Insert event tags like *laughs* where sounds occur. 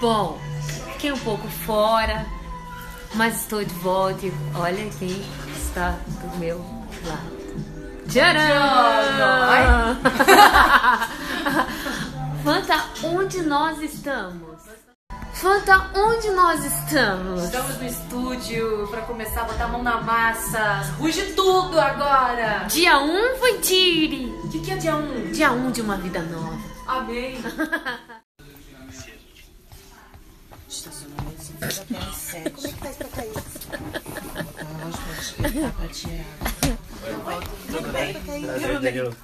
Bom, fiquei um pouco fora, mas estou de volta e olha quem está do meu lado. Tcharam! *laughs* Fanta, onde nós estamos? Fanta, onde nós estamos? Estamos no estúdio para começar a botar a mão na massa. Ruge tudo agora! Dia 1 um foi tire! O que, que é dia 1? Um? Dia 1 um de uma vida nova. Amém! *laughs* 7. Como é que faz pra cair? Acho que vou pra tirar. Tudo bem? Prazer,